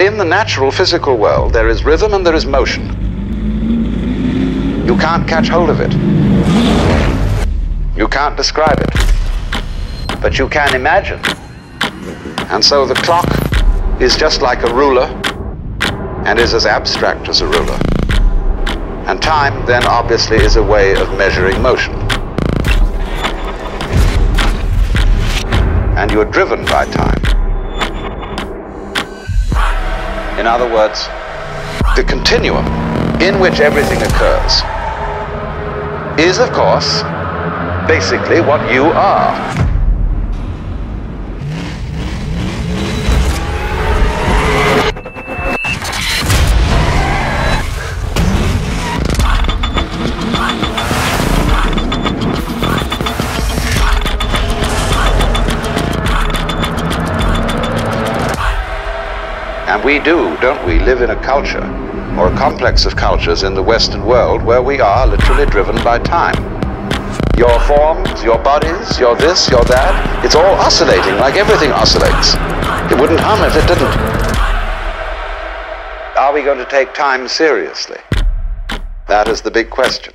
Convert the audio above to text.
In the natural physical world, there is rhythm and there is motion. You can't catch hold of it. You can't describe it. But you can imagine. And so the clock is just like a ruler and is as abstract as a ruler. And time, then, obviously is a way of measuring motion. And you're driven by time. In other words, the continuum in which everything occurs is, of course, basically what you are. And we do, don't we, live in a culture, or a complex of cultures in the Western world where we are literally driven by time. Your forms, your bodies, your this, your that, it's all oscillating like everything oscillates. It wouldn't hum if it didn't. Are we going to take time seriously? That is the big question.